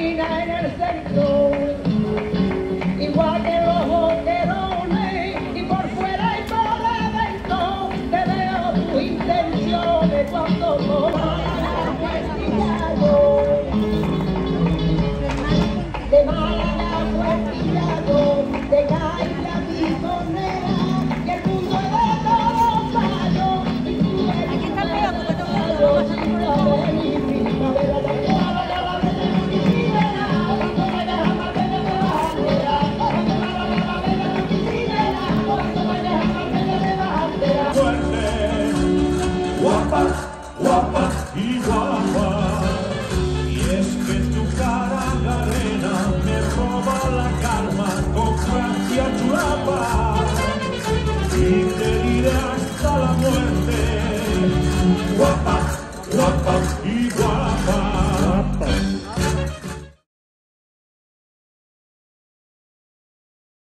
99 and a second goal. Guapa, łapach i łapach. Y es que tu cara la arena me roba la calma con Francia chulapa. Y te diré hasta la muerte. Guapa, guapa y guapa.